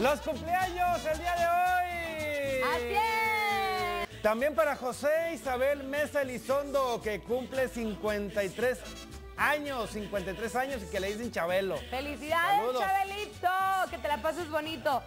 Los cumpleaños el día de hoy. Así es. También para José Isabel Mesa Elizondo, que cumple 53 años, 53 años y que le dicen Chabelo. Felicidades, Saludos. Chabelito. Que te la pases bonito.